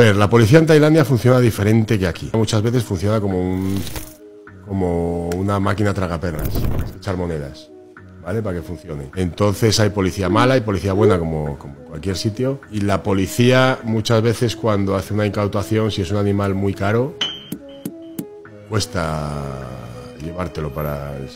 Ver, la policía en Tailandia funciona diferente que aquí. Muchas veces funciona como un como una máquina tragaperras, echar monedas. ¿Vale? Para que funcione. Entonces hay policía mala y policía buena como, como en cualquier sitio. Y la policía muchas veces cuando hace una incautación, si es un animal muy caro, cuesta llevártelo para el